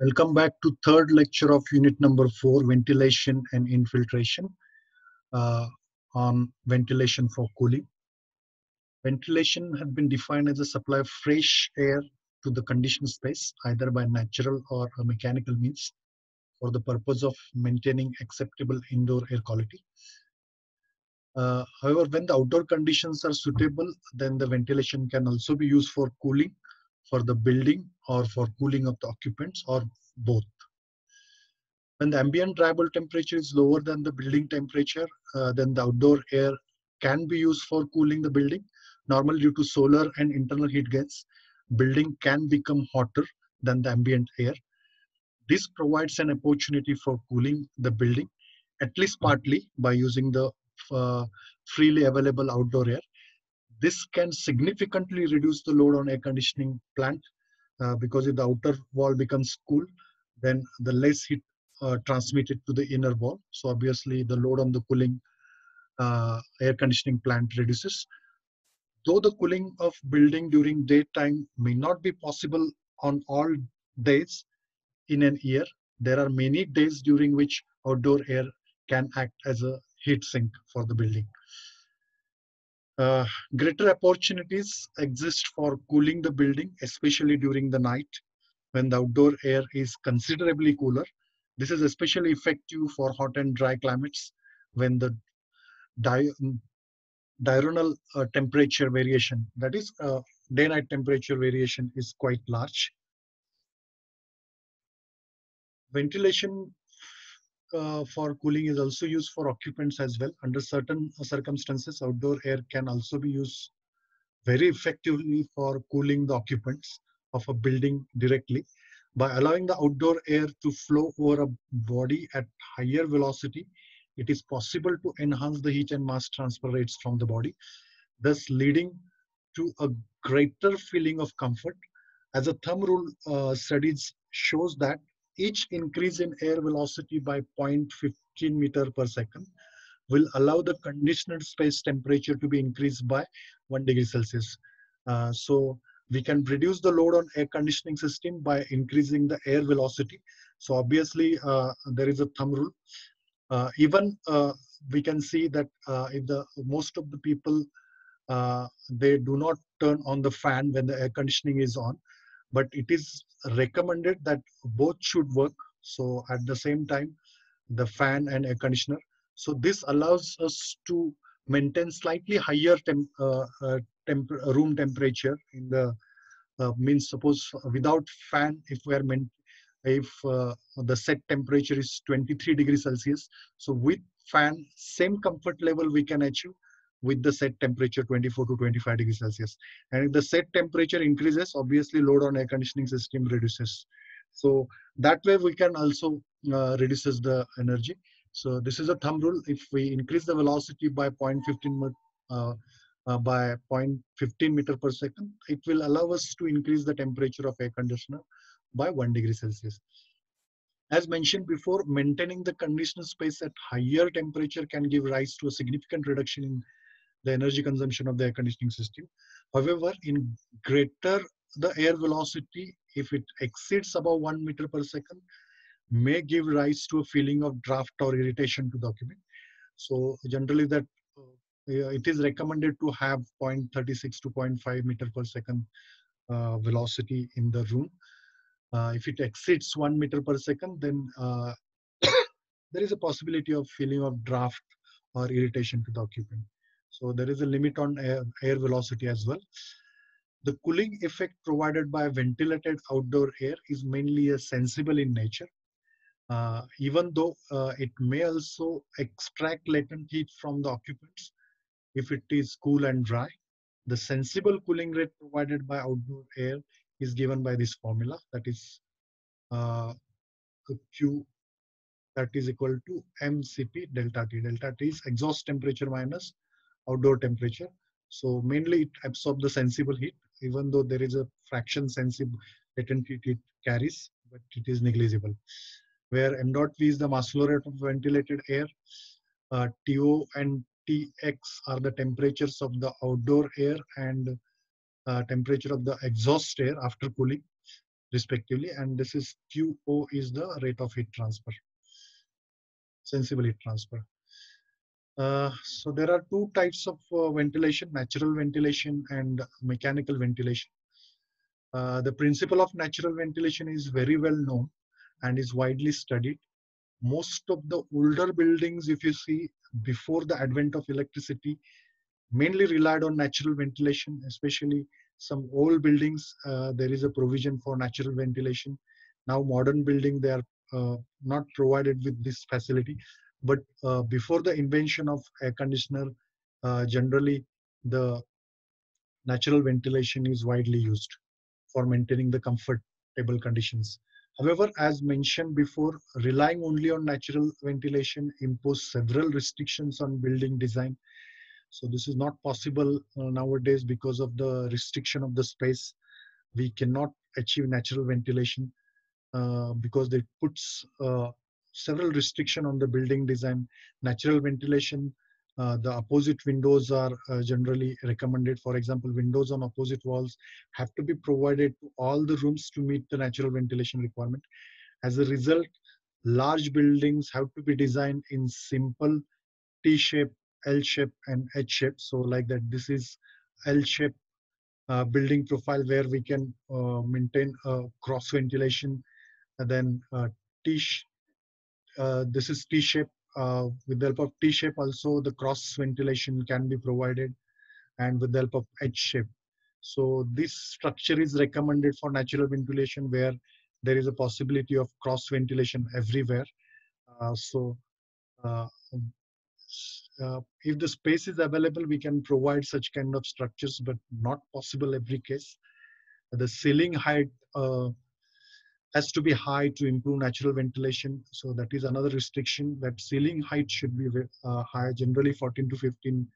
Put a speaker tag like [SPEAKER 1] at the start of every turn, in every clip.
[SPEAKER 1] Welcome back to third lecture of unit number four, ventilation and infiltration uh, on ventilation for cooling. Ventilation has been defined as a supply of fresh air to the conditioned space, either by natural or mechanical means for the purpose of maintaining acceptable indoor air quality. Uh, however, when the outdoor conditions are suitable, then the ventilation can also be used for cooling for the building or for cooling of the occupants or both. When the ambient dry bulb temperature is lower than the building temperature, uh, then the outdoor air can be used for cooling the building. Normally due to solar and internal heat gains, building can become hotter than the ambient air. This provides an opportunity for cooling the building, at least partly by using the uh, freely available outdoor air this can significantly reduce the load on air conditioning plant uh, because if the outer wall becomes cool, then the less heat uh, transmitted to the inner wall. So obviously the load on the cooling uh, air conditioning plant reduces. Though the cooling of building during daytime may not be possible on all days in an year, there are many days during which outdoor air can act as a heat sink for the building. Uh, greater opportunities exist for cooling the building, especially during the night when the outdoor air is considerably cooler. This is especially effective for hot and dry climates when the di diurnal uh, temperature variation, that is uh, day-night temperature variation is quite large. Ventilation uh, for cooling is also used for occupants as well. Under certain circumstances, outdoor air can also be used very effectively for cooling the occupants of a building directly. By allowing the outdoor air to flow over a body at higher velocity, it is possible to enhance the heat and mass transfer rates from the body, thus leading to a greater feeling of comfort. As a thumb rule, uh, studies shows that each increase in air velocity by 0.15 meter per second will allow the conditioned space temperature to be increased by 1 degree Celsius. Uh, so we can reduce the load on air conditioning system by increasing the air velocity. So obviously uh, there is a thumb rule. Uh, even uh, we can see that uh, if the most of the people uh, they do not turn on the fan when the air conditioning is on, but it is recommended that both should work. So at the same time, the fan and air conditioner. So this allows us to maintain slightly higher temp, uh, uh, temp room temperature in the uh, means suppose without fan if we are meant if uh, the set temperature is 23 degrees celsius so with fan same comfort level we can achieve with the set temperature 24 to 25 degrees Celsius. And if the set temperature increases, obviously load on air conditioning system reduces. So that way we can also uh, reduces the energy. So this is a thumb rule. If we increase the velocity by 0.15 uh, uh, by 0.15 meter per second, it will allow us to increase the temperature of air conditioner by 1 degree Celsius. As mentioned before, maintaining the conditioner space at higher temperature can give rise to a significant reduction in the energy consumption of the air conditioning system. However, in greater the air velocity, if it exceeds above one meter per second, may give rise to a feeling of draft or irritation to the occupant. So generally that uh, it is recommended to have 0.36 to 0.5 meter per second uh, velocity in the room. Uh, if it exceeds one meter per second, then uh, there is a possibility of feeling of draft or irritation to the occupant. So there is a limit on air, air velocity as well. The cooling effect provided by ventilated outdoor air is mainly a sensible in nature. Uh, even though uh, it may also extract latent heat from the occupants if it is cool and dry. The sensible cooling rate provided by outdoor air is given by this formula that is uh, Q that is equal to mCp delta T. Delta T is exhaust temperature minus outdoor temperature. So mainly it absorbs the sensible heat, even though there is a fraction sensible latent heat it carries, but it is negligible. Where m dot v is the mass flow rate of ventilated air, uh, TO and TX are the temperatures of the outdoor air and uh, temperature of the exhaust air after cooling. respectively. And this is QO is the rate of heat transfer, sensible heat transfer. Uh, so there are two types of uh, ventilation, natural ventilation and mechanical ventilation. Uh, the principle of natural ventilation is very well known and is widely studied. Most of the older buildings, if you see, before the advent of electricity, mainly relied on natural ventilation, especially some old buildings, uh, there is a provision for natural ventilation. Now modern building, they are uh, not provided with this facility. But uh, before the invention of air conditioner, uh, generally the natural ventilation is widely used for maintaining the comfortable conditions. However, as mentioned before, relying only on natural ventilation impose several restrictions on building design. So this is not possible uh, nowadays because of the restriction of the space. We cannot achieve natural ventilation uh, because it puts uh, several restriction on the building design. Natural ventilation, uh, the opposite windows are uh, generally recommended. For example, windows on opposite walls have to be provided to all the rooms to meet the natural ventilation requirement. As a result, large buildings have to be designed in simple T-shape, L-shape, and H-shape. So like that, this is L-shape uh, building profile where we can uh, maintain cross ventilation and then uh, T this is T-shape. Uh, with the help of T-shape also the cross ventilation can be provided and with the help of H-shape. So this structure is recommended for natural ventilation where there is a possibility of cross ventilation everywhere. Uh, so uh, uh, if the space is available, we can provide such kind of structures, but not possible every case. The ceiling height uh, has to be high to improve natural ventilation. So that is another restriction that ceiling height should be uh, high. Generally 14 to 15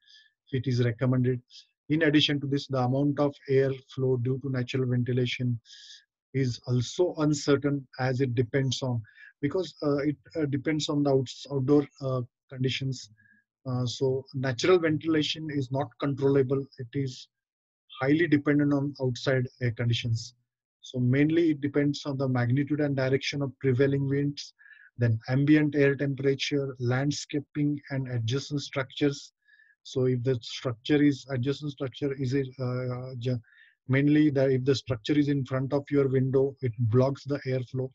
[SPEAKER 1] feet is recommended. In addition to this, the amount of air flow due to natural ventilation is also uncertain as it depends on, because uh, it uh, depends on the outs outdoor uh, conditions. Uh, so natural ventilation is not controllable. It is highly dependent on outside air conditions. So mainly it depends on the magnitude and direction of prevailing winds, then ambient air temperature, landscaping and adjacent structures. So if the structure is adjacent structure is it uh, mainly that if the structure is in front of your window, it blocks the airflow.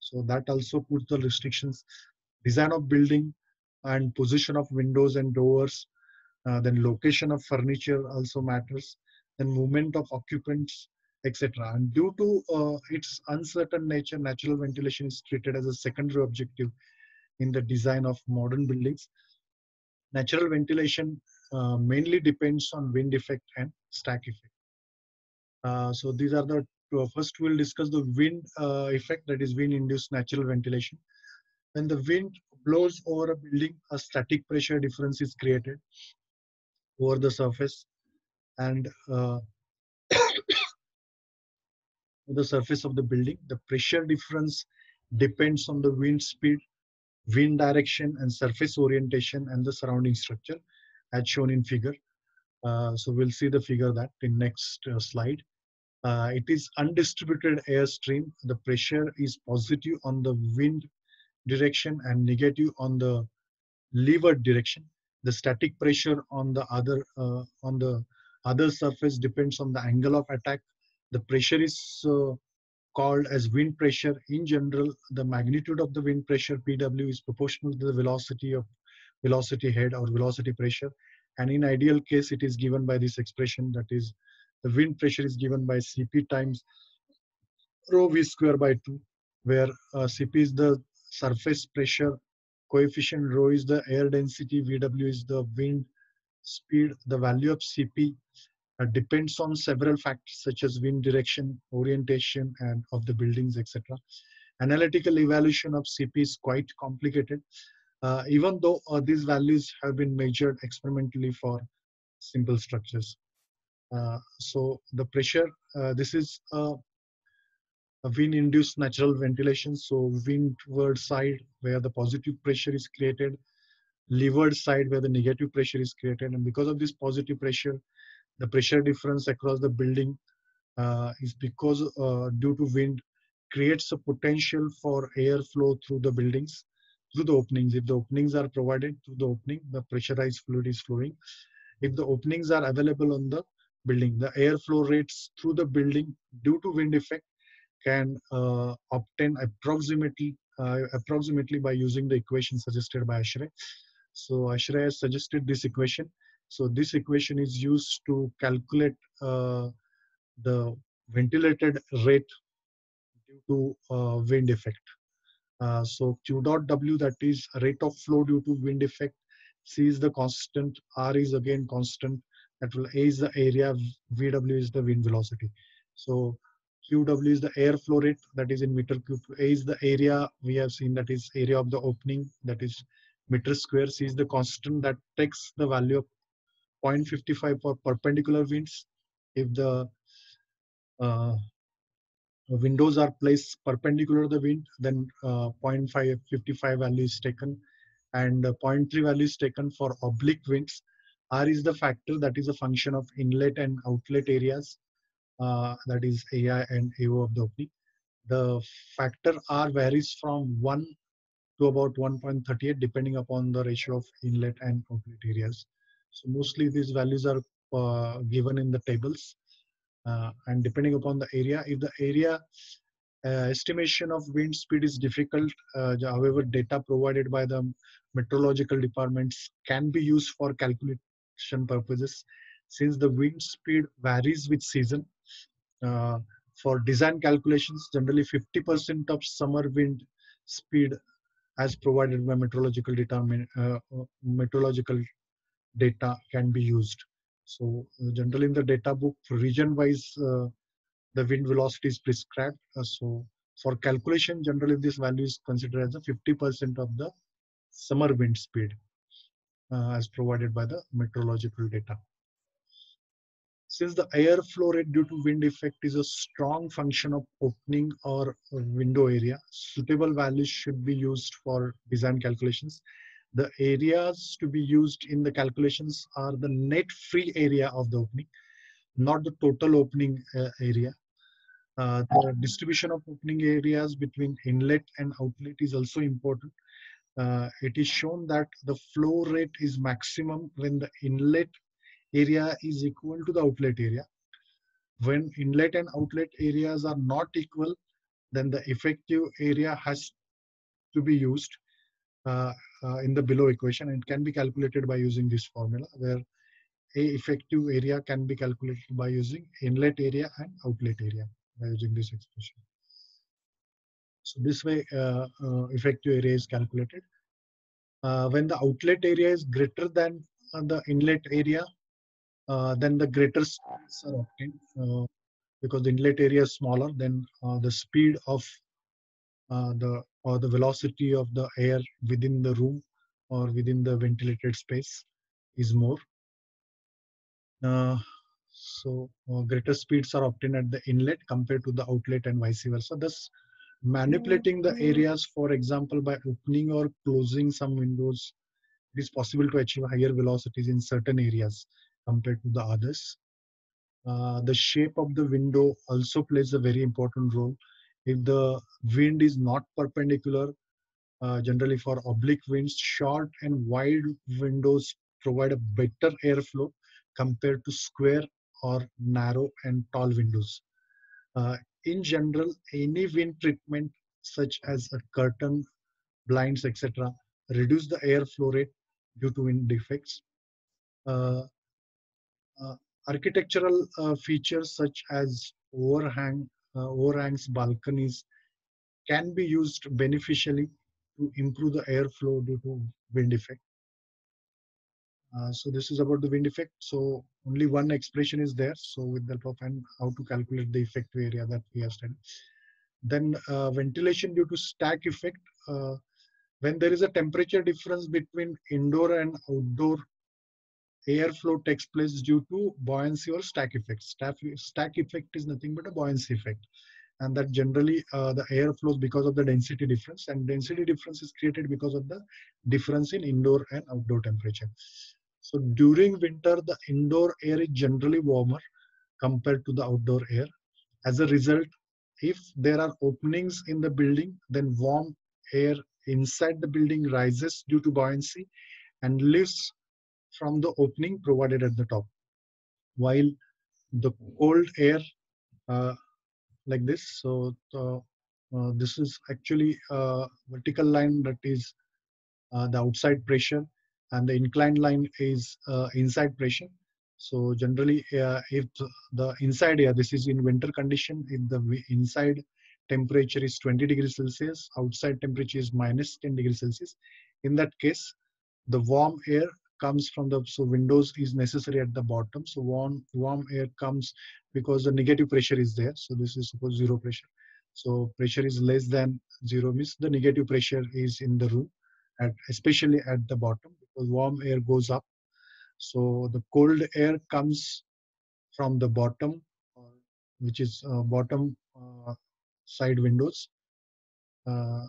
[SPEAKER 1] So that also puts the restrictions. Design of building and position of windows and doors. Uh, then location of furniture also matters. Then movement of occupants etc. And due to uh, its uncertain nature, natural ventilation is treated as a secondary objective in the design of modern buildings. Natural ventilation uh, mainly depends on wind effect and stack effect. Uh, so these are the uh, first we'll discuss the wind uh, effect that is wind induced natural ventilation. When the wind blows over a building, a static pressure difference is created over the surface and uh, the surface of the building. The pressure difference depends on the wind speed, wind direction, and surface orientation and the surrounding structure as shown in figure. Uh, so we'll see the figure that in next uh, slide. Uh, it is undistributed airstream. The pressure is positive on the wind direction and negative on the leeward direction. The static pressure on the other uh, on the other surface depends on the angle of attack the pressure is uh, called as wind pressure. In general, the magnitude of the wind pressure PW is proportional to the velocity of velocity head or velocity pressure. And in ideal case, it is given by this expression that is the wind pressure is given by Cp times rho v square by 2, where uh, Cp is the surface pressure, coefficient rho is the air density, Vw is the wind speed, the value of Cp uh, depends on several factors such as wind direction, orientation, and of the buildings, etc. Analytical evaluation of CP is quite complicated, uh, even though uh, these values have been measured experimentally for simple structures. Uh, so the pressure, uh, this is a, wind-induced natural ventilation. So windward side where the positive pressure is created, leeward side where the negative pressure is created. And because of this positive pressure, the pressure difference across the building uh, is because uh, due to wind creates a potential for airflow through the buildings, through the openings. If the openings are provided through the opening, the pressurized fluid is flowing. If the openings are available on the building, the airflow rates through the building due to wind effect can uh, obtain approximately uh, approximately by using the equation suggested by ASHRAE. So ASHRAE has suggested this equation. So this equation is used to calculate uh, the ventilated rate due to uh, wind effect. Uh, so Q dot W that is rate of flow due to wind effect. C is the constant, R is again constant. That will A is the area, VW is the wind velocity. So QW is the air flow rate that is in meter cube. A is the area we have seen that is area of the opening that is meter square. C is the constant that takes the value of 0.55 for perpendicular winds. If the uh, windows are placed perpendicular to the wind, then uh, 0.555 value is taken and uh, 0.3 value is taken for oblique winds. R is the factor that is a function of inlet and outlet areas uh, that is AI and AO of the opening. The factor R varies from 1 to about 1.38 depending upon the ratio of inlet and outlet areas. So mostly these values are uh, given in the tables uh, and depending upon the area, if the area uh, estimation of wind speed is difficult, uh, however, data provided by the meteorological departments can be used for calculation purposes. Since the wind speed varies with season uh, for design calculations, generally 50% of summer wind speed as provided by meteorological determine, uh, uh, meteorological data can be used. So uh, generally in the data book, region-wise, uh, the wind velocity is prescribed. Uh, so for calculation, generally this value is considered as a 50% of the summer wind speed as provided by the meteorological data. Since the air flow rate due to wind effect is a strong function of opening or window area, suitable values should be used for design calculations. The areas to be used in the calculations are the net free area of the opening, not the total opening uh, area. Uh, the distribution of opening areas between inlet and outlet is also important. Uh, it is shown that the flow rate is maximum when the inlet area is equal to the outlet area. When inlet and outlet areas are not equal, then the effective area has to be used uh, in the below equation. It can be calculated by using this formula where a effective area can be calculated by using inlet area and outlet area by using this expression. So this way uh, uh effective area is calculated. Uh, when the outlet area is greater than uh, the inlet area, uh, then the greater speeds are obtained uh, because the inlet area is smaller then uh, the speed of uh, the or the velocity of the air within the room or within the ventilated space is more uh, so greater speeds are obtained at the inlet compared to the outlet and vice versa thus manipulating the areas for example by opening or closing some windows it is possible to achieve higher velocities in certain areas compared to the others. Uh, the shape of the window also plays a very important role. If the wind is not perpendicular, uh, generally for oblique winds, short and wide windows provide a better airflow compared to square or narrow and tall windows. Uh, in general, any wind treatment such as a curtain, blinds, etc., reduce the airflow rate due to wind effects. Uh, uh, architectural uh, features such as overhang, uh, overhangs, balconies can be used beneficially to improve the airflow due to wind effect. Uh, so this is about the wind effect. So only one expression is there. So with the help of and how to calculate the effective area that we have studied. Then uh, ventilation due to stack effect. Uh, when there is a temperature difference between indoor and outdoor airflow takes place due to buoyancy or stack effect. Stack, stack effect is nothing but a buoyancy effect. And that generally uh, the air flows because of the density difference and density difference is created because of the difference in indoor and outdoor temperature. So during winter, the indoor air is generally warmer compared to the outdoor air. As a result, if there are openings in the building, then warm air inside the building rises due to buoyancy and lifts from the opening provided at the top. While the cold air uh, like this, so the, uh, this is actually a vertical line that is uh, the outside pressure and the inclined line is uh, inside pressure. So generally, uh, if the inside air, this is in winter condition, if the inside temperature is 20 degrees Celsius, outside temperature is minus 10 degrees Celsius. In that case, the warm air comes from the, so windows is necessary at the bottom. So warm, warm air comes because the negative pressure is there. So this is suppose zero pressure. So pressure is less than zero means the negative pressure is in the room, at, especially at the bottom because warm air goes up so the cold air comes from the bottom, which is uh, bottom uh, side windows, uh,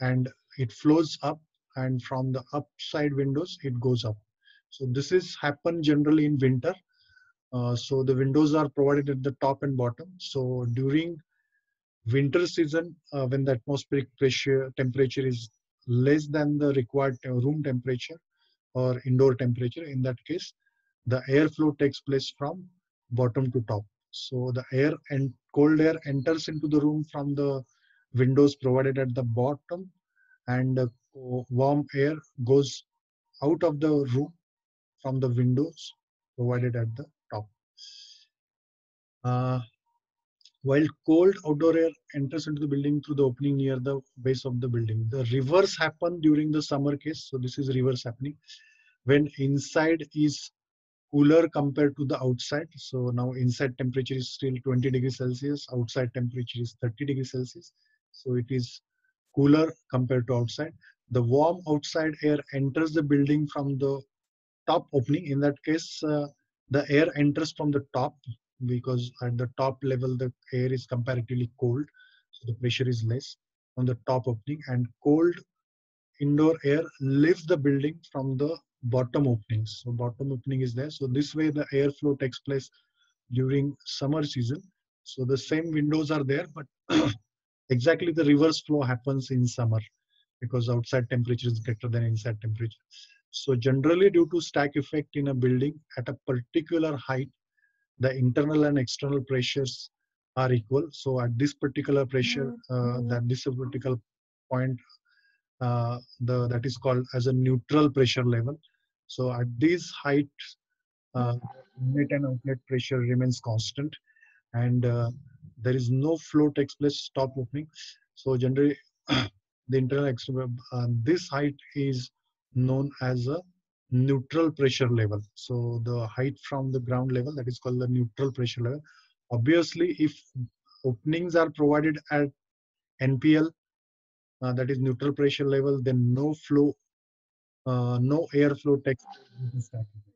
[SPEAKER 1] and it flows up and from the upside windows it goes up. So this is happen generally in winter. Uh, so the windows are provided at the top and bottom. So during winter season, uh, when the atmospheric pressure temperature is less than the required room temperature, or indoor temperature. In that case, the airflow takes place from bottom to top. So the air and cold air enters into the room from the windows provided at the bottom and uh, warm air goes out of the room from the windows provided at the top. Uh, while cold outdoor air enters into the building through the opening near the base of the building. The reverse happen during the summer case. So this is reverse happening when inside is cooler compared to the outside. So now inside temperature is still 20 degrees Celsius, outside temperature is 30 degrees Celsius. So it is cooler compared to outside. The warm outside air enters the building from the top opening. In that case, uh, the air enters from the top because at the top level the air is comparatively cold so the pressure is less on the top opening and cold indoor air lifts the building from the bottom openings so bottom opening is there so this way the airflow takes place during summer season so the same windows are there but exactly the reverse flow happens in summer because outside temperature is greater than inside temperature so generally due to stack effect in a building at a particular height the internal and external pressures are equal. So at this particular pressure, uh, mm-hmm. that this particular point, uh, the that is called as a neutral pressure level. So at this height, uh, inlet and outlet pressure remains constant, and uh, there is no flow takes place stop opening. So generally, the internal external uh, this height is known as a neutral pressure level. So the height from the ground level, that is called the neutral pressure level. Obviously, if openings are provided at NPL, uh, that is neutral pressure level, then no flow, uh, no airflow takes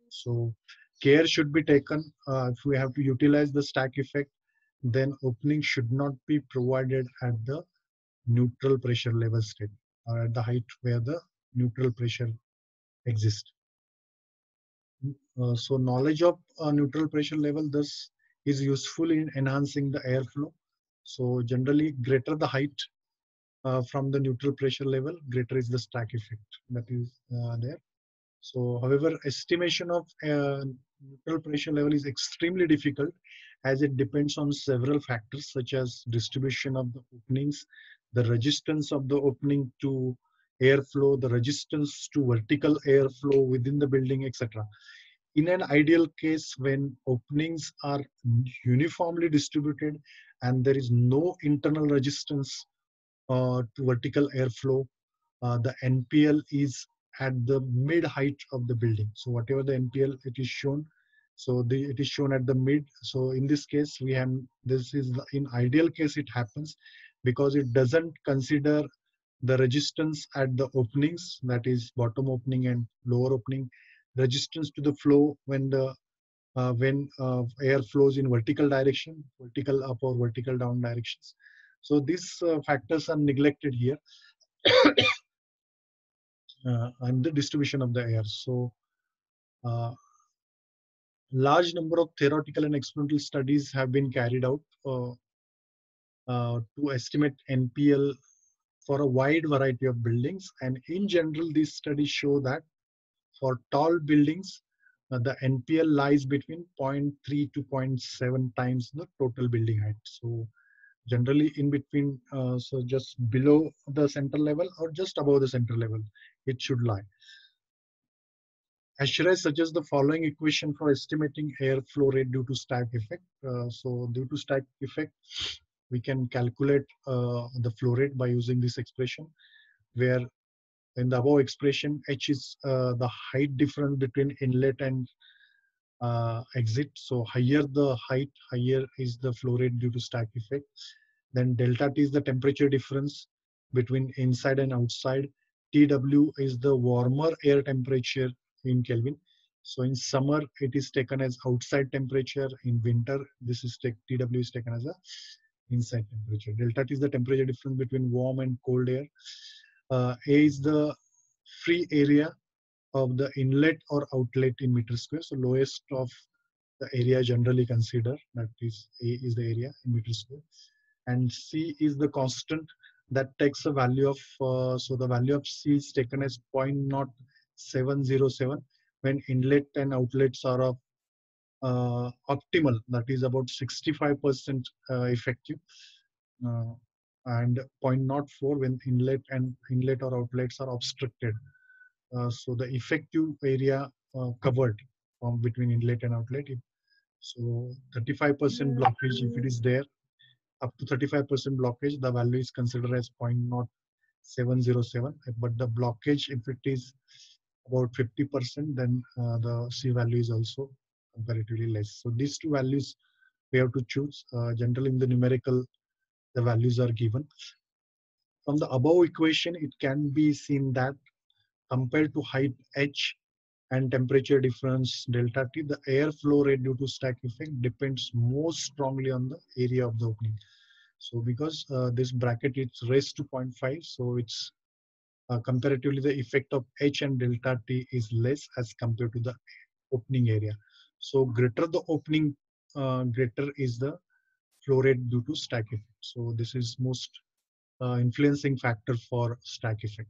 [SPEAKER 1] So care should be taken. Uh, if we have to utilize the stack effect, then opening should not be provided at the neutral pressure level state or at the height where the neutral pressure exists. Uh, so knowledge of uh, neutral pressure level thus is useful in enhancing the airflow. So generally greater the height uh, from the neutral pressure level, greater is the stack effect that is uh, there. So however, estimation of uh, neutral pressure level is extremely difficult as it depends on several factors such as distribution of the openings, the resistance of the opening to airflow, the resistance to vertical airflow within the building, etc. In an ideal case, when openings are uniformly distributed and there is no internal resistance uh, to vertical airflow, uh, the NPL is at the mid height of the building. So whatever the NPL it is shown, so the, it is shown at the mid. So in this case, we have this is in ideal case it happens because it doesn't consider the resistance at the openings, that is bottom opening and lower opening, resistance to the flow when the uh, when uh, air flows in vertical direction, vertical up or vertical down directions. So these uh, factors are neglected here. Uh, and the distribution of the air. So uh, large number of theoretical and experimental studies have been carried out uh, uh, to estimate NPL for a wide variety of buildings. And in general, these studies show that for tall buildings, uh, the NPL lies between 0.3 to 0.7 times the total building height. So generally in between, uh, so just below the center level or just above the center level, it should lie. ASHRAE suggests the following equation for estimating air flow rate due to stack effect. Uh, so due to stack effect, we can calculate uh, the flow rate by using this expression, where in the above expression, h is uh, the height difference between inlet and uh, exit. So higher the height, higher is the flow rate due to stack effect. Then delta T is the temperature difference between inside and outside. TW is the warmer air temperature in Kelvin. So in summer, it is taken as outside temperature. In winter, this is take, TW is taken as a inside temperature. Delta T is the temperature difference between warm and cold air. Uh, a is the free area of the inlet or outlet in meter square. So lowest of the area generally considered that is A is the area in meter square. And C is the constant that takes a value of, uh, so the value of C is taken as 0.0707 when inlet and outlets are of uh, optimal, that is about 65% uh, effective. Uh, and 0.04 when inlet and inlet or outlets are obstructed. Uh, so the effective area uh, covered from between inlet and outlet. so 35% blockage, if it is there, up to 35% blockage, the value is considered as 0.0707. But the blockage, if it is about 50%, then uh, the C value is also comparatively less. So these two values we have to choose. Uh, generally in the numerical the values are given. From the above equation, it can be seen that compared to height h and temperature difference delta t, the air flow rate due to stack effect depends most strongly on the area of the opening. So because uh, this bracket is raised to 0.5, so it's uh, comparatively the effect of h and delta t is less as compared to the opening area. So greater the opening, uh, greater is the flow rate due to stack effect. So this is most uh, influencing factor for stack effect.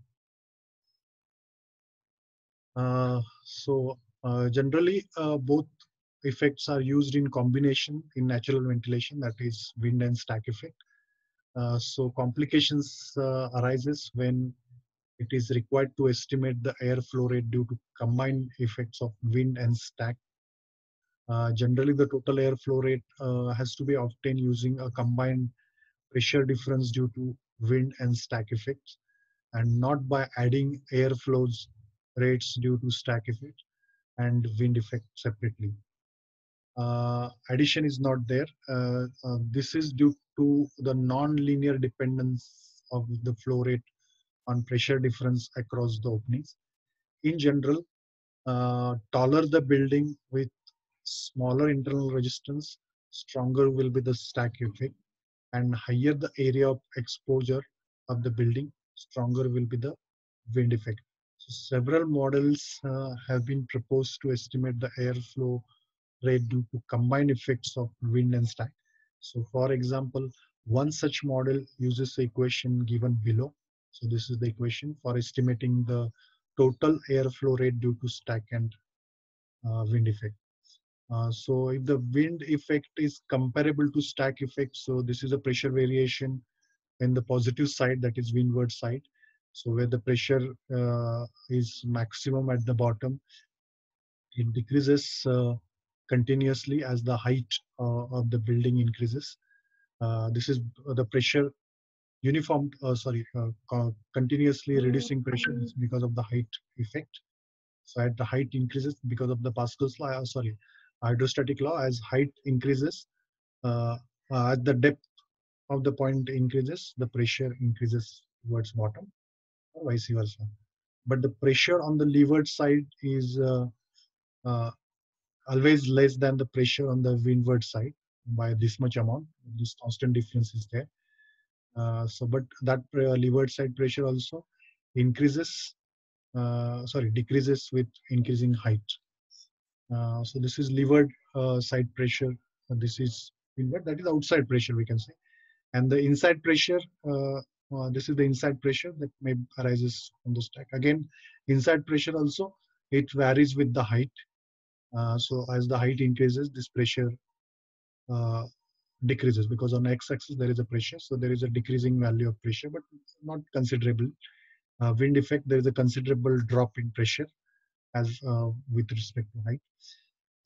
[SPEAKER 1] Uh, so uh, generally, uh, both effects are used in combination in natural ventilation, that is wind and stack effect. So complications arises when it is required to estimate the air flow rate due to combined effects of wind and stack uh, generally, the total air flow rate uh, has to be obtained using a combined pressure difference due to wind and stack effects and not by adding air flows rates due to stack effect and wind effect separately. Uh, addition is not there. Uh, uh, this is due to the non-linear dependence of the flow rate on pressure difference across the openings. In general, uh, taller the building with smaller internal resistance, stronger will be the stack effect, and higher the area of exposure of the building, stronger will be the wind effect. So several models uh, have been proposed to estimate the airflow rate due to combined effects of wind and stack. So for example, one such model uses the equation given below. So this is the equation for estimating the total airflow rate due to stack and uh, wind effect. Uh, so if the wind effect is comparable to stack effect, so this is a pressure variation in the positive side, that is windward side. So where the pressure uh, is maximum at the bottom, it decreases uh, continuously as the height uh, of the building increases. Uh, this is the pressure uniform, sorry, continuously reducing pressure because of the height effect. So at the height increases because of the Pascal's law, sorry, hydrostatic law as height increases uh, uh, as the depth of the point increases the pressure increases towards bottom or vice versa. But the pressure on the leeward side is uh, uh, always less than the pressure on the windward side by this much amount. This constant difference is there. uh, so but that uh, leeward side pressure also increases sorry decreases with increasing height uh, so this is leeward uh, side pressure. this is inward, that is outside pressure we can say. And the inside pressure, uh, uh, this is the inside pressure that may arises on the stack. Again, inside pressure also, it varies with the height. Uh, so as the height increases, this pressure uh, decreases because on x-axis there is a pressure. So there is a decreasing value of pressure, but not considerable. Uh, wind effect, there is a considerable drop in pressure as uh, with respect to height.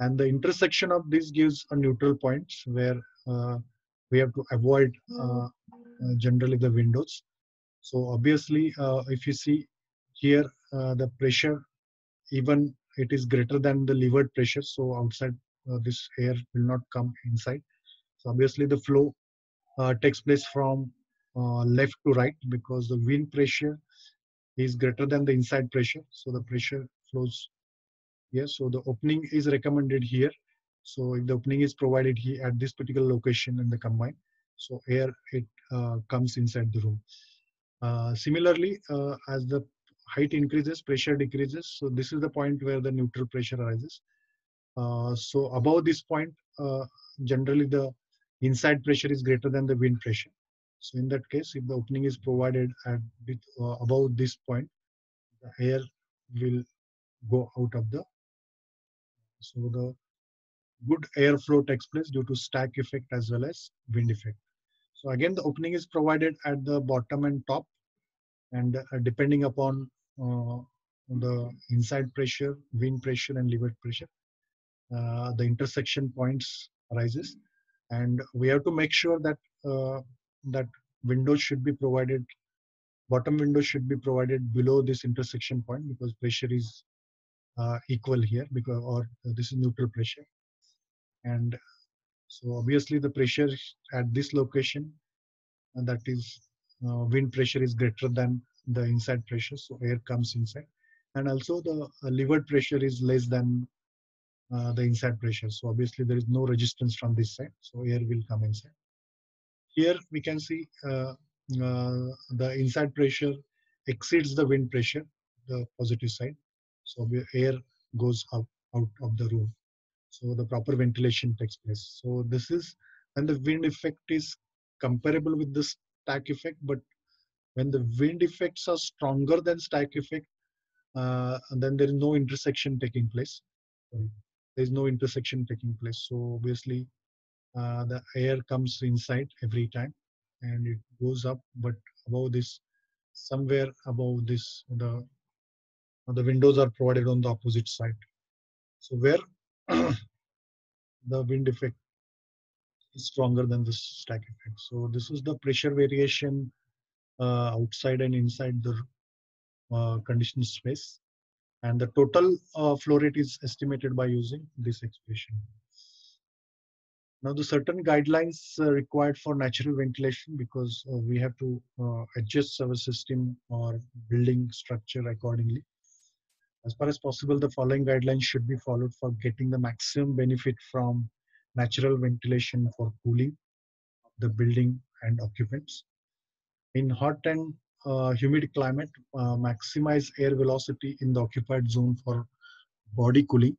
[SPEAKER 1] And the intersection of this gives a neutral point where uh, we have to avoid uh, uh, generally the windows. So obviously, uh, if you see here, the pressure, even it is greater than the leeward pressure. So outside this air will not come inside. So obviously the flow takes place from left to right because the wind pressure is greater than the inside pressure. So the pressure flows here. So the opening is recommended here. So if the opening is provided here at this particular location in the combine, so air it uh, comes inside the room. Uh, similarly, uh, as the height increases, pressure decreases. So this is the point where the neutral pressure arises. Uh, so above this point, uh, generally the inside pressure is greater than the wind pressure. So in that case, if the opening is provided at uh, above this point, the air will go out of the so the good airflow takes place due to stack effect as well as wind effect. So again, the opening is provided at the bottom and top, and uh, depending upon uh, the inside pressure, wind pressure, and leeward pressure, uh, the intersection points arises, and we have to make sure that uh, that windows should be provided. Bottom window should be provided below this intersection point because pressure is uh, equal here because or this is neutral pressure and so obviously the pressure at this location and that is uh, wind pressure is greater than the inside pressure so air comes inside and also the uh, leeward pressure is less than uh, the inside pressure so obviously there is no resistance from this side so air will come inside here we can see uh, the inside pressure exceeds the wind pressure the positive side so air goes out, out of the room. So the proper ventilation takes place. So this is and the wind effect is comparable with the stack effect, but when the wind effects are stronger than stack effect, uh, then there is no intersection taking place. There is no intersection taking place. So obviously, uh, the air comes inside every time, and it goes up. But above this, somewhere above this, the the windows are provided on the opposite side. So where the wind effect is stronger than the stack effect. So this is the pressure variation uh, outside and inside the uh, conditioned space. And the total uh, flow rate is estimated by using this expression. Now the certain guidelines uh, required for natural ventilation because uh, we have to uh, adjust our system or building structure accordingly as far as possible, the following guidelines should be followed for getting the maximum benefit from natural ventilation for cooling the building and occupants. In hot and uh, humid climate, uh, maximize air velocity in the occupied zone for body cooling,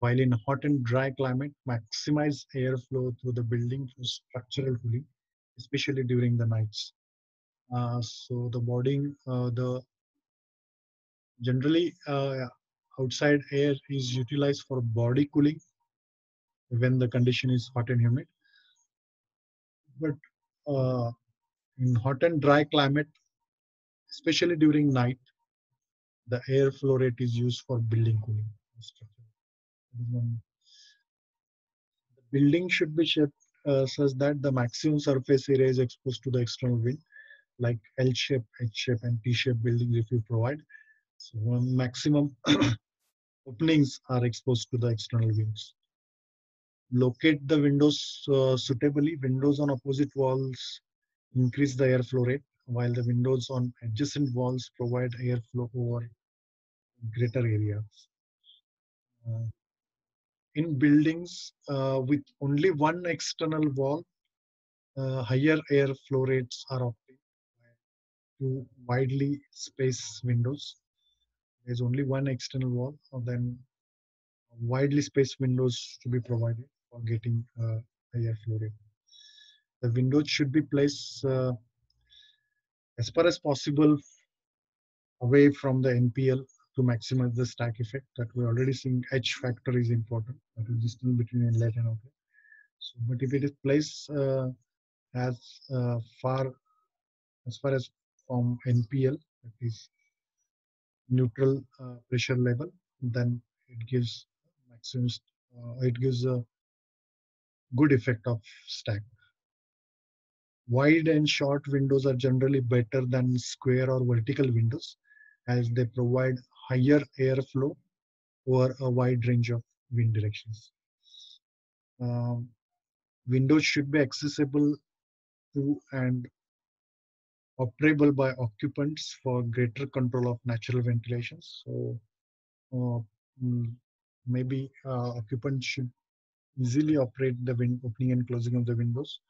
[SPEAKER 1] while in hot and dry climate, maximize airflow through the building for structural cooling, especially during the nights. Uh, so the body, uh, the generally uh, outside air is utilized for body cooling when the condition is hot and humid but uh, in hot and dry climate especially during night the air flow rate is used for building cooling the building should be shaped uh, such that the maximum surface area is exposed to the external wind like L shape, H shape and T shape buildings if you provide so maximum openings are exposed to the external winds. Locate the windows uh, suitably. Windows on opposite walls increase the airflow rate, while the windows on adjacent walls provide airflow over greater areas. Uh, in buildings uh, with only one external wall, uh, higher airflow rates are obtained to widely spaced windows there's only one external wall, then widely spaced windows to be provided for getting uh, higher flow rate. the windows should be placed uh, as far as possible away from the NPL to maximize the stack effect that we're already seeing H factor is important, that is distance between inlet and outlet. So, but if it is placed uh, as uh, far as far as from NPL, that is neutral uh, pressure level, then it gives maximum, uh, it gives a good effect of stack. Wide and short windows are generally better than square or vertical windows as they provide higher airflow over a wide range of wind directions. Um, windows should be accessible to and operable by occupants for greater control of natural ventilation. So uh, mm, maybe uh, occupants should easily operate the wind opening and closing of the windows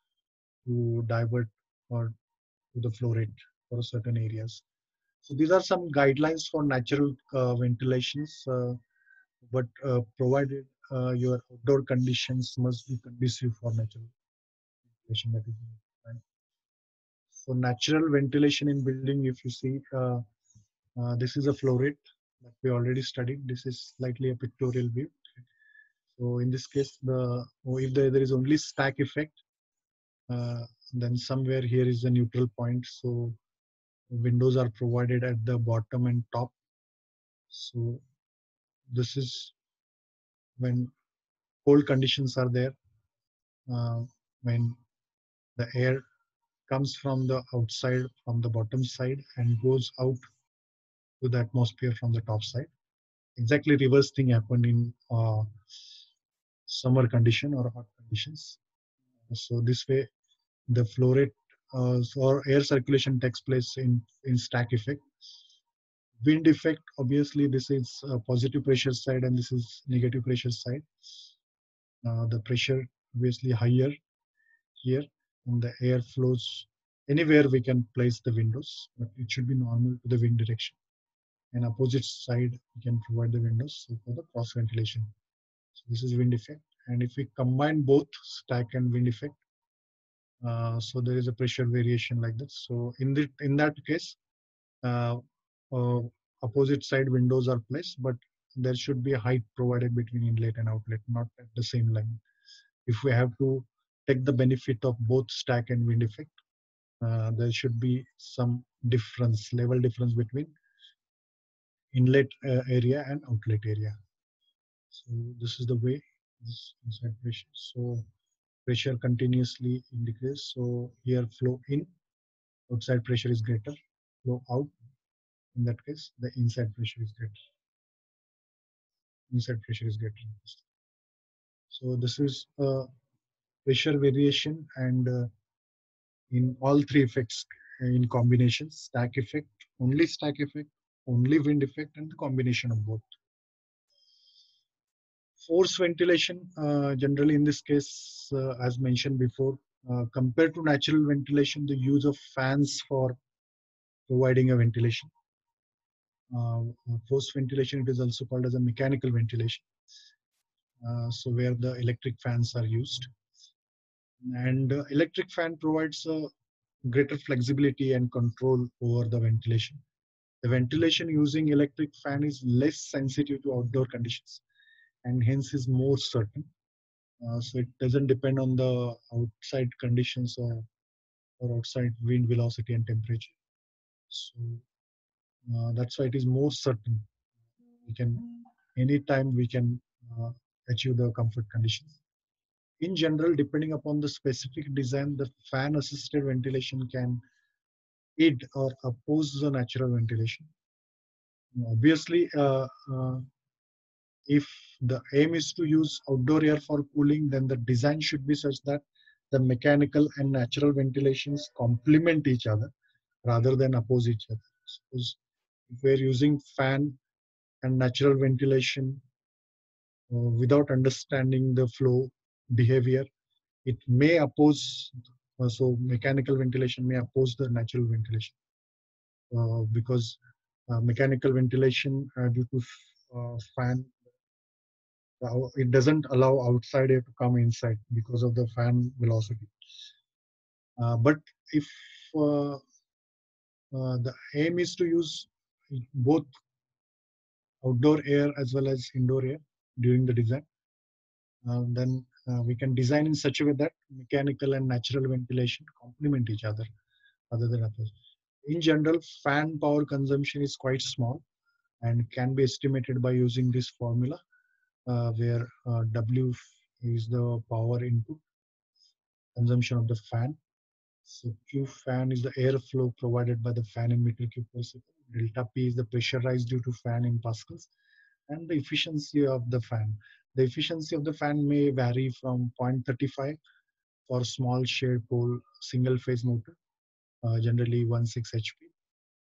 [SPEAKER 1] to divert or to the flow rate for certain areas. So these are some guidelines for natural uh, ventilations, uh, but uh, provided uh, your outdoor conditions must be conducive for natural ventilation. That is right. So natural ventilation in building, if you see, uh, uh, this is a flow rate that we already studied. This is slightly a pictorial view. So in this case, the if there, there is only stack effect, then somewhere here is the neutral point. So windows are provided at the bottom and top. So this is when cold conditions are there. Uh, when the air comes from the outside from the bottom side and goes out to the atmosphere from the top side. Exactly reverse thing happened in uh, summer condition or hot conditions so this way the flow rate uh, or air circulation takes place in, in stack effect. Wind effect, obviously this is positive pressure side and this is negative pressure side. Uh, the pressure obviously higher here and the air flows anywhere we can place the windows, but it should be normal to the wind direction. And opposite side, we can provide the windows so for the cross ventilation. So this is wind effect. And if we combine both stack and wind effect, uh, so there is a pressure variation like this. So in the in that case, uh, uh, opposite side windows are placed, but there should be a height provided between inlet and outlet, not at the same line. If we have to take the benefit of both stack and wind effect, uh, there should be some difference, level difference between inlet uh, area and outlet area. So this is the way this inside pressure. So pressure continuously increases. So here flow in, outside pressure is greater, flow out. In that case, the inside pressure is greater. Inside pressure is greater. So this is a pressure variation and uh, in all three effects in combination, stack effect, only stack effect, only wind effect and the combination of both force ventilation, uh, generally in this case, uh, as mentioned before, uh, compared to natural ventilation, the use of fans for providing a ventilation. Force ventilation, it is also called as a mechanical ventilation. So where the electric fans are used. And electric fan provides a greater flexibility and control over the ventilation. The ventilation using electric fan is less sensitive to outdoor conditions and hence is more certain. Uh, so it doesn't depend on the outside conditions or, or outside wind velocity and temperature. So uh, that's why it is more certain. We can anytime we can uh, achieve the comfort conditions. In general, depending upon the specific design, the fan assisted ventilation can aid or oppose the natural ventilation. Obviously, uh, uh, if the aim is to use outdoor air for cooling, then the design should be such that the mechanical and natural ventilations complement each other rather than oppose each other. Suppose if we're using fan and natural ventilation uh, without understanding the flow behavior, it may oppose, uh, so mechanical ventilation may oppose the natural ventilation uh, because uh, mechanical ventilation uh, due to uh, it doesn't allow outside air to come inside because of the fan velocity. Uh, but if uh, uh, the aim is to use both outdoor air as well as indoor air during the design, uh, then uh, we can design in such a way that mechanical and natural ventilation complement each other other than others. In general, fan power consumption is quite small and can be estimated by using this formula where uh, W is the power input consumption of the fan. So Q fan is the airflow provided by the fan in meter cube per second. Delta P is the pressure rise due to fan in pascals and the efficiency of the fan. The efficiency of the fan may vary from 0.35 for small shaded pole single phase motor, uh, generally 16 HP,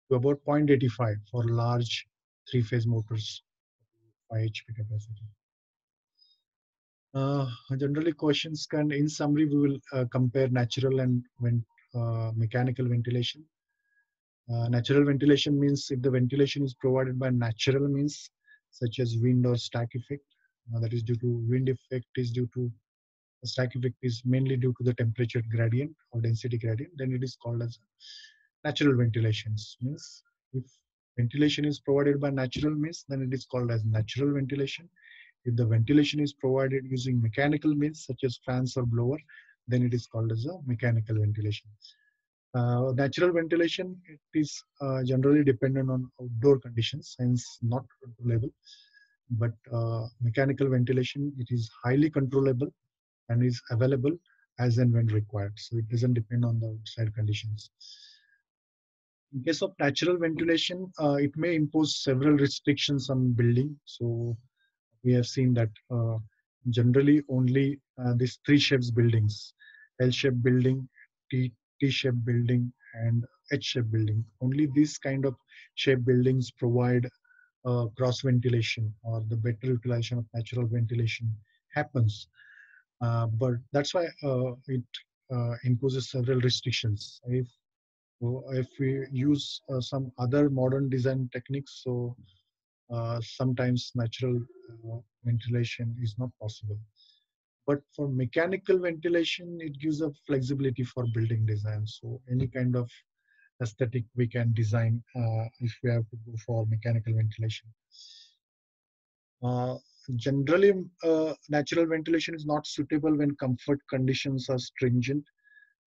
[SPEAKER 1] to about 0.85 for large three phase motors, 5 HP capacity. Uh, generally questions can, in summary, we will uh, compare natural and uh, mechanical ventilation. Uh, natural ventilation means if the ventilation is provided by natural means such as wind or stack effect, uh, that is due to wind effect is due to stack effect is mainly due to the temperature gradient or density gradient, then it is called as natural ventilations. Means if ventilation is provided by natural means, then it is called as natural ventilation. If the ventilation is provided using mechanical means such as fans or blower, then it is called as a mechanical ventilation. Uh, natural ventilation it is uh, generally dependent on outdoor conditions, hence not controllable. But uh, mechanical ventilation it is highly controllable and is available as and when required. So it doesn't depend on the outside conditions. In case of natural ventilation uh, it may impose several restrictions on building. So we have seen that uh, generally only uh, these three shapes buildings l-shaped building t t-shaped building and h-shaped building only these kind of shape buildings provide uh, cross ventilation or the better utilization of natural ventilation happens. Uh, but that's why uh, it uh, imposes several restrictions. If if we use some other modern design techniques, so sometimes natural ventilation is not possible. But for mechanical ventilation, it gives a flexibility for building design. So any kind of aesthetic we can design uh, if we have to go for mechanical ventilation. Uh, generally, uh, natural ventilation is not suitable when comfort conditions are stringent.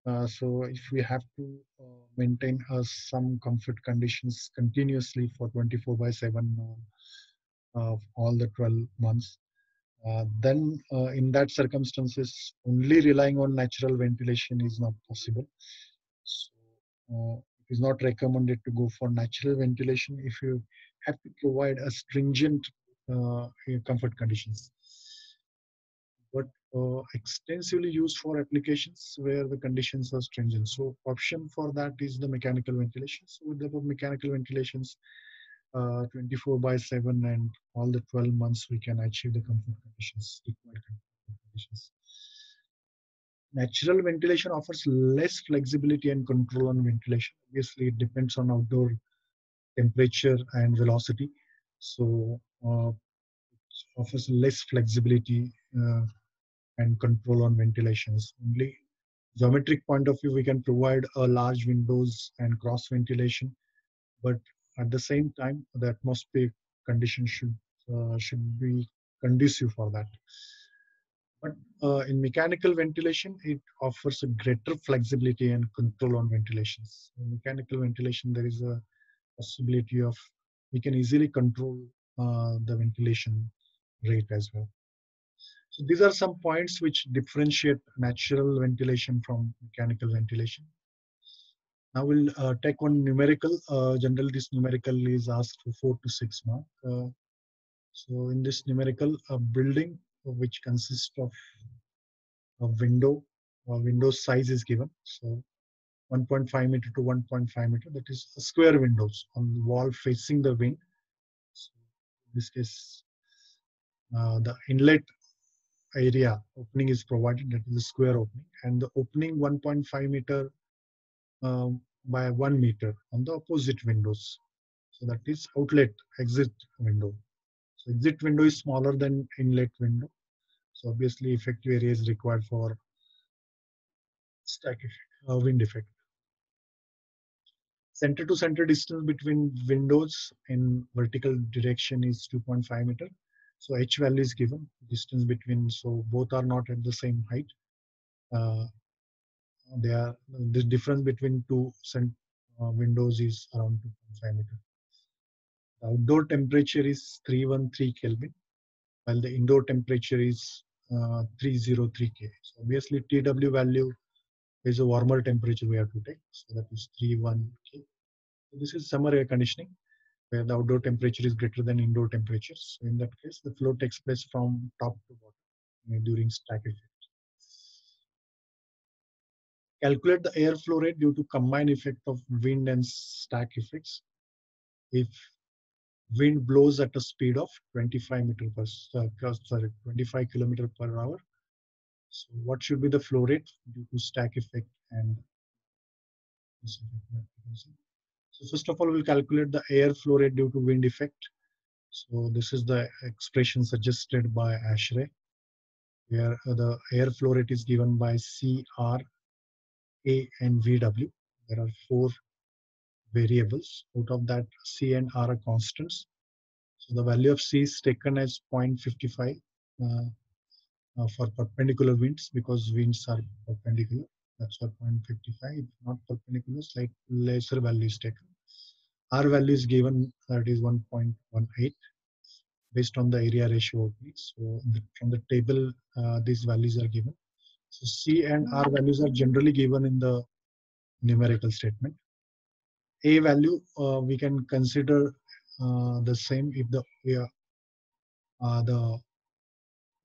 [SPEAKER 1] Uh, so if we have to uh, maintain uh, some comfort conditions continuously for 24 by 7 of all the 12 months, then in that circumstances, only relying on natural ventilation is not possible. So, it is not recommended to go for natural ventilation if you have to provide a stringent uh, comfort conditions. Uh, extensively used for applications where the conditions are stringent. So option for that is the mechanical ventilation. So with the mechanical ventilations, uh, 24 by 7 and all the 12 months we can achieve the comfort conditions, required conditions. Natural ventilation offers less flexibility and control on ventilation. Obviously, it depends on outdoor temperature and velocity. So uh, offers less flexibility uh, and control on ventilations. Only geometric point of view, we can provide a large windows and cross ventilation, but at the same time, the atmospheric condition should uh, should be conducive for that. But uh, in mechanical ventilation, it offers a greater flexibility and control on ventilations. In mechanical ventilation, there is a possibility of we can easily control uh, the ventilation rate as well. So these are some points which differentiate natural ventilation from mechanical ventilation. Now we'll uh, take one numerical. Uh, generally, this numerical is asked for four to six mark. Uh, so in this numerical, a building which consists of a window or window size is given. So 1.5 meter to 1.5 meter, that is square windows on the wall facing the wing. So in this case, uh, the inlet area opening is provided, that is a square opening, and the opening 1.5 meter um, by 1 meter on the opposite windows. So that is outlet exit window. So exit window is smaller than inlet window. So obviously effective area is required for stack effect. uh, wind effect. Center to center distance between windows in vertical direction is 2.5 meter. So H value is given, distance between, so both are not at the same height. Uh, they are, the difference between two cent, uh, windows is around 2.5 meter. The outdoor temperature is 313 Kelvin, while the indoor temperature is uh, 303 K. So obviously TW value is a warmer temperature we have to take. So that is 31 K. So this is summer air conditioning where the outdoor temperature is greater than indoor temperatures. So in that case, the flow takes place from top to bottom during stack effect. Calculate the air flow rate due to combined effect of wind and stack effects. If wind blows at a speed of 25 meter per uh, sorry 25 kilometer per hour so what should be the flow rate due to stack effect and so first of all we'll calculate the air flow rate due to wind effect so this is the expression suggested by ASHRAE where the air flow rate is given by C R A and VW there are four variables. Out of that, C and R are constants. So the value of C is taken as 0.55 uh, uh, for perpendicular winds because winds are perpendicular. That's why 0.55. If not perpendicular, slight lesser value is taken. R value is given that is 1.18 based on the area ratio openings. So from the table, uh, these values are given. So C and R values are generally given in the numerical statement a value uh, we can consider uh, the same if the we are, uh, the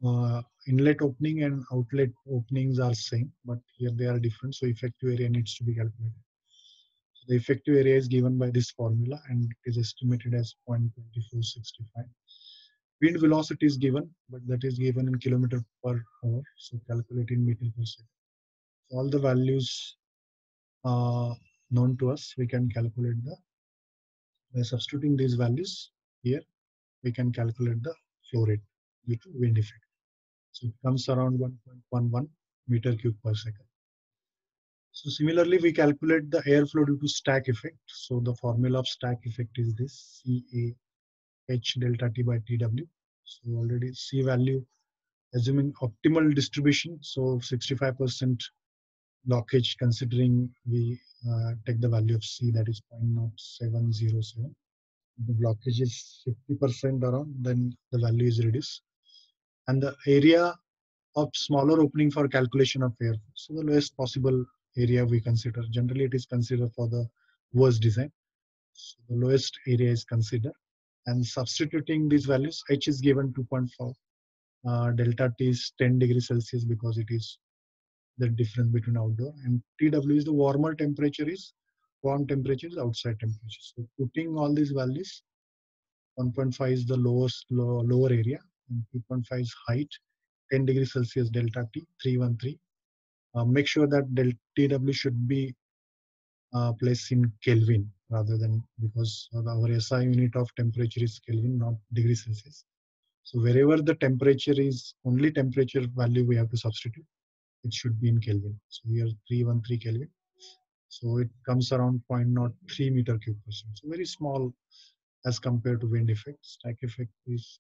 [SPEAKER 1] uh, inlet opening and outlet openings are same but here they are different. So effective area needs to be calculated. So the effective area is given by this formula and it is estimated as 0.2465 wind velocity is given but that is given in kilometer per hour. So calculate in meter per second. So all the values uh, known to us, we can calculate the, by substituting these values here, we can calculate the flow rate due to wind effect. So it comes around 1.11 meter cube per second. So similarly, we calculate the airflow due to stack effect. So the formula of stack effect is this CAH delta T by TW. So already C value, assuming optimal distribution, so 65% blockage considering we uh, take the value of C that is 0.0707. The blockage is 50% around, then the value is reduced. And the area of smaller opening for calculation of air. So the lowest possible area we consider. Generally, it is considered for the worst design. So the lowest area is considered. And substituting these values, H is given 2.4. Uh, delta T is 10 degrees Celsius because it is the difference between outdoor and TW is the warmer temperature is warm temperature is outside temperature. So putting all these values, 1.5 is the lowest low, lower area and 2.5 is height, 10 degrees Celsius delta T, 313. Uh, make sure that delta TW should be uh, placed in Kelvin rather than because our SI unit of temperature is Kelvin, not degree Celsius. So wherever the temperature is only temperature value we have to substitute it should be in Kelvin. So here 313 Kelvin. So it comes around 0.03 meter cube per second. So very small as compared to wind effect. Stack effect is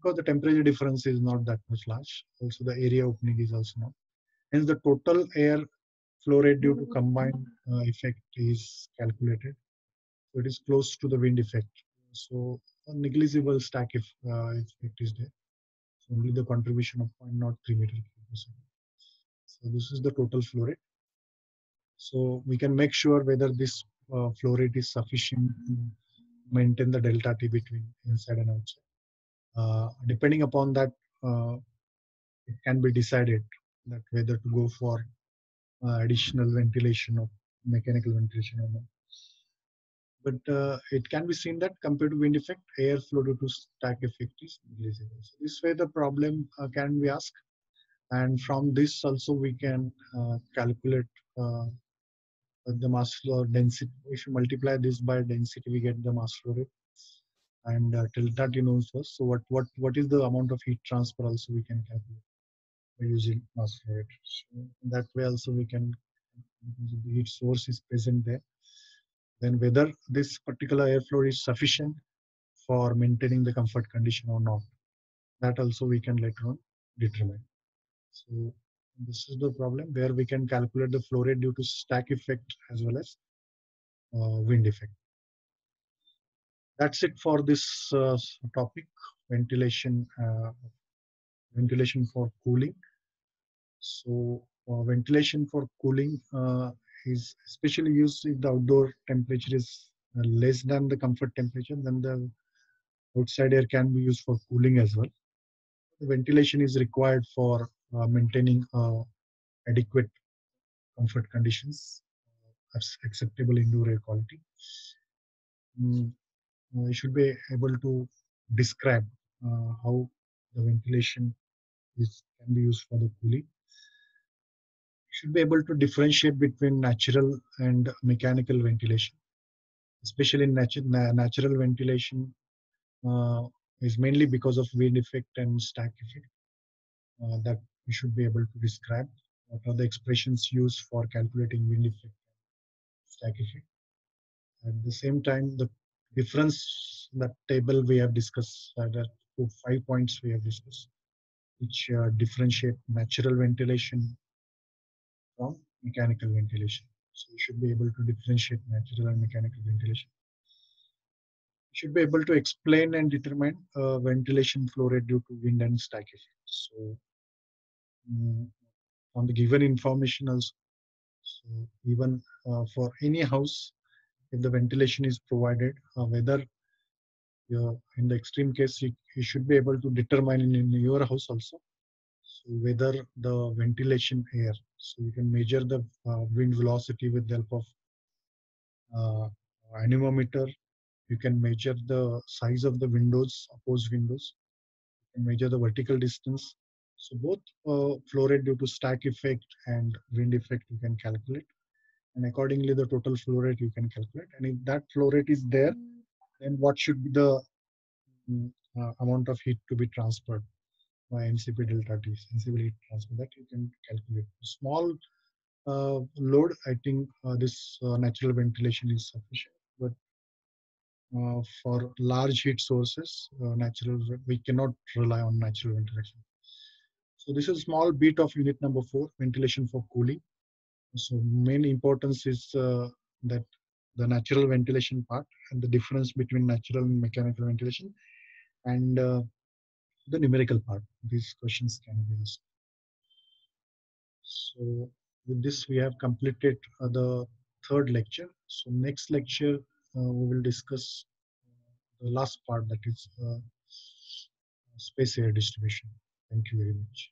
[SPEAKER 1] because the temperature difference is not that much large. Also the area opening is also not. Hence the total air flow rate due to combined uh, effect is calculated. So it is close to the wind effect. So a negligible stack if, uh, effect is there. So only the contribution of 0.03 meter cube per second. So this is the total flow rate. So we can make sure whether this uh, flow rate is sufficient to maintain the delta T between inside and outside. Uh, depending upon that, uh, it can be decided that whether to go for uh, additional ventilation or mechanical ventilation or not. But uh, it can be seen that compared to wind effect, air flow due to stack effect is negligible. So this way the problem uh, can be asked and from this also we can uh, calculate the mass flow density if you multiply this by density we get the mass flow rate and uh, that T knows first so what what what is the amount of heat transfer also we can calculate by using mass flow rate so that way also we can the heat source is present there. Then whether this particular airflow is sufficient for maintaining the comfort condition or not. That also we can later on determine. So this is the problem where we can calculate the flow rate due to stack effect as well as uh, wind effect. That's it for this uh, topic, ventilation, uh, ventilation for cooling. So uh, ventilation for cooling uh, is especially used if the outdoor temperature is uh, less than the comfort temperature, then the outside air can be used for cooling as well. The ventilation is required for uh, maintaining adequate comfort conditions, acceptable indoor air quality. Mm, you should be able to describe how the ventilation is can be used for the cooling You should be able to differentiate between natural and mechanical ventilation. Especially in natu natural ventilation uh, is mainly because of wind effect and stack effect uh, that you should be able to describe. What are the expressions used for calculating wind effect and stack effect? At the same time, the difference that table we have discussed, uh, that five points we have discussed, which uh, differentiate natural ventilation from mechanical ventilation. So you should be able to differentiate natural and mechanical ventilation. You should be able to explain and determine uh, ventilation flow rate due to wind and stack effect. So um, on the given information also, so even uh, for any house, if the ventilation is provided, uh, whether in the extreme case, you, you, should be able to determine in, in your house also so whether the ventilation air, so you can measure the uh, wind velocity with the help of uh, anemometer. You can measure the size of the windows, opposed windows. You can measure the vertical distance. So both uh, flow rate due to stack effect and wind effect you can calculate. And accordingly, the total flow rate you can calculate. And if that flow rate is there, then what should be the um, uh, amount of heat to be transferred? by NCP delta T, NCP heat transfer that you can calculate. Small uh, load, I think uh, this uh, natural ventilation is sufficient, but uh, for large heat sources, uh, natural we cannot rely on natural ventilation. So this is a small bit of unit number four, ventilation for cooling. So main importance is uh, that the natural ventilation part and the difference between natural and mechanical ventilation and the numerical part. These questions can be asked. So with this, we have completed uh, the third lecture. So next lecture, uh, we will discuss uh, the last part that is uh, space air distribution. Thank you very much.